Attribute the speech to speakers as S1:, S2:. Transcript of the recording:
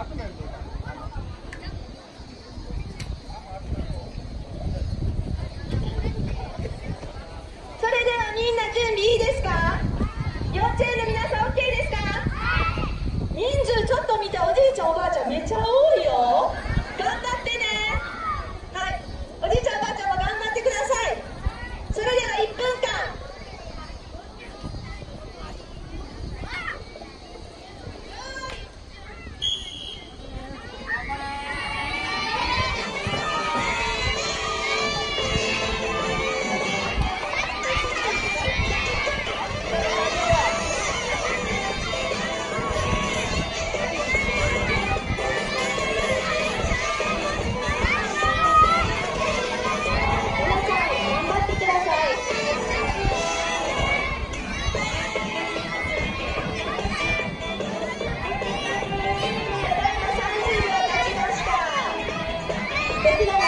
S1: document. し